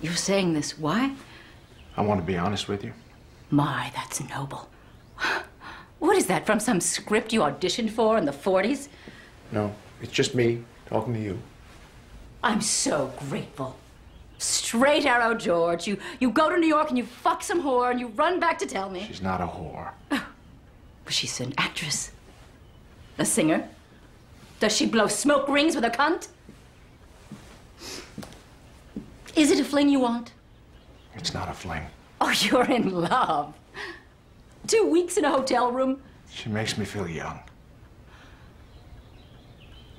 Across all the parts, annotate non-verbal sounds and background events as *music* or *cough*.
You're saying this. Why? I want to be honest with you. My, that's noble. What is that, from some script you auditioned for in the 40s? No, it's just me talking to you. I'm so grateful. Straight arrow, George. You, you go to New York and you fuck some whore and you run back to tell me. She's not a whore. *sighs* But she's an actress. A singer. Does she blow smoke rings with a cunt? Is it a fling you want? It's not a fling. Oh, *laughs* you're in love. Two weeks in a hotel room? She makes me feel young.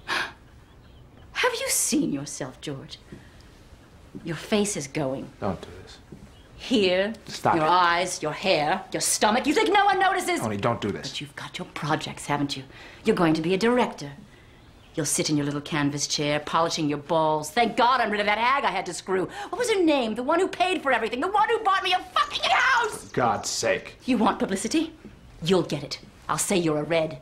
Have you seen yourself, George? Your face is going. Don't do this. Here, Stop your it. eyes, your hair, your stomach. You think no one notices? Toni, don't do this. But you've got your projects, haven't you? You're going to be a director. You'll sit in your little canvas chair, polishing your balls. Thank God I'm rid of that hag I had to screw. What was her name? The one who paid for everything. The one who bought me a fucking house! God's sake. You want publicity? You'll get it. I'll say you're a red.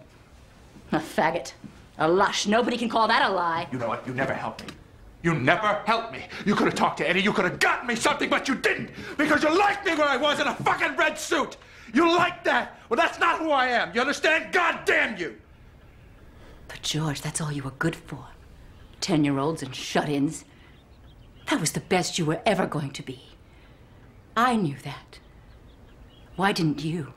A faggot. A lush. Nobody can call that a lie. You know what? You never helped me. You never helped me. You could have talked to Eddie. You could have gotten me something, but you didn't. Because you liked me where I was in a fucking red suit. You liked that. Well, that's not who I am. You understand? God damn you. George, that's all you were good for. Ten year olds and shut ins. That was the best you were ever going to be. I knew that. Why didn't you?